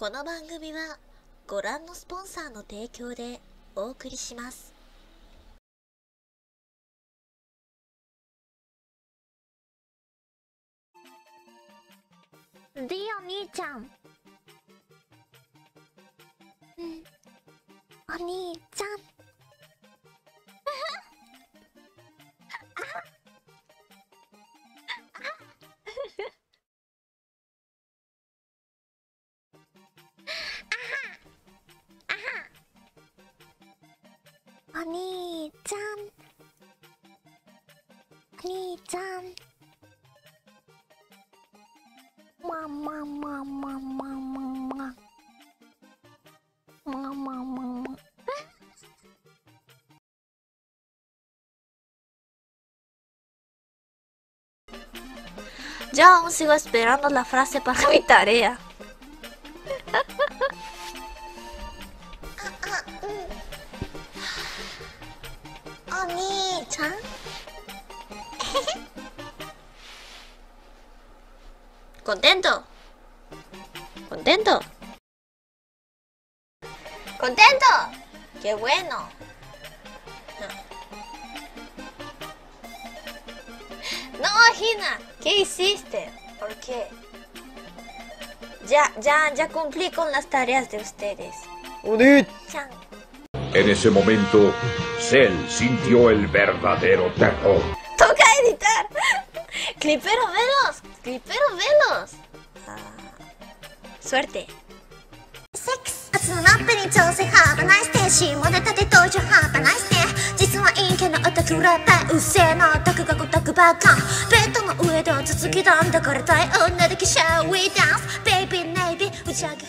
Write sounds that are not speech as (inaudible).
この番組はご覧のスポンサーの提供でお送りします。ディお兄ちゃん。うん。お兄ちゃん兄ちゃんお兄ちゃんまままままままままままじゃあ aún sigo esperando la frase para mi tarea お兄ちゃん (laughs) contento contento contento qué bueno no Gina ¿qué hiciste? ¿por qué? ya ya ya cumplí con las tareas de ustedes Chan. En ese momento, Cell sintió el verdadero terror. toca editar. Clipero velos clipero velos. Ah, suerte. セックススナップに調整ハーバナイステーシーモデ立て登場ハーバナイステ実は陰キャのオタクラッパうっせえなオタクがオタクばっかベッドの上では続きだんだから女だけシャーウィーダンスベイビーネイビー打ち上げ